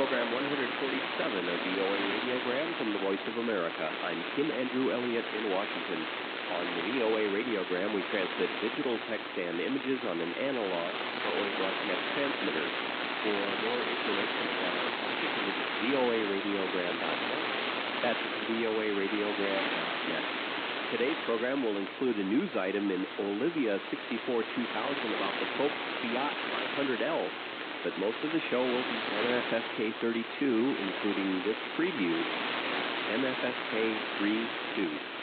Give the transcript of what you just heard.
program 147 of VOA Radiogram from the Voice of America. I'm Kim Andrew Elliott in Washington. On the VOA Radiogram, we transmit digital text and images on an analog or broadcast transmitter. For more information about our topic, visit voaradiogram.net. That's voaradiogram.net. Today's program will include a news item in Olivia 64 2000 about the Pope Fiat 500L but most of the show will be on MFSK 32, including this preview, MFSK 32.